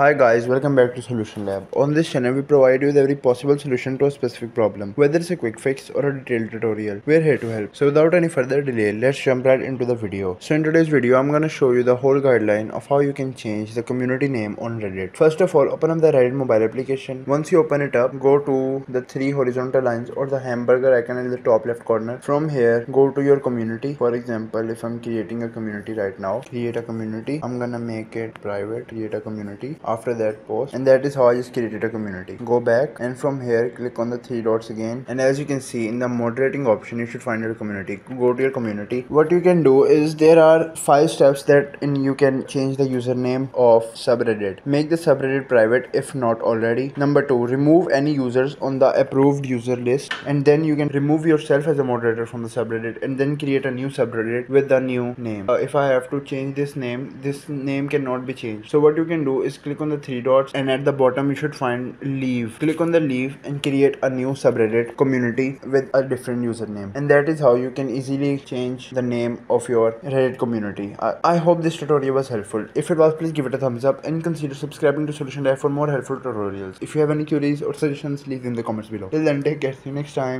Hi guys, welcome back to Solution Lab. On this channel, we provide you with every possible solution to a specific problem. Whether it's a quick fix or a detailed tutorial, we're here to help. So without any further delay, let's jump right into the video. So in today's video, I'm gonna show you the whole guideline of how you can change the community name on Reddit. First of all, open up the Reddit mobile application. Once you open it up, go to the three horizontal lines or the hamburger icon in the top left corner. From here, go to your community. For example, if I'm creating a community right now, create a community. I'm gonna make it private, create a community after that post. And that is how I just created a community. Go back and from here click on the three dots again. And as you can see in the moderating option you should find your community. Go to your community. What you can do is there are five steps that in you can change the username of subreddit. Make the subreddit private if not already. Number two remove any users on the approved user list. And then you can remove yourself as a moderator from the subreddit and then create a new subreddit with the new name. Uh, if I have to change this name this name cannot be changed. So what you can do is click on the three dots and at the bottom you should find leave. Click on the leave and create a new subreddit community with a different username. And that is how you can easily change the name of your reddit community. I, I hope this tutorial was helpful. If it was please give it a thumbs up and consider subscribing to solution lab for more helpful tutorials. If you have any queries or suggestions leave them in the comments below. Till then take care. See you next time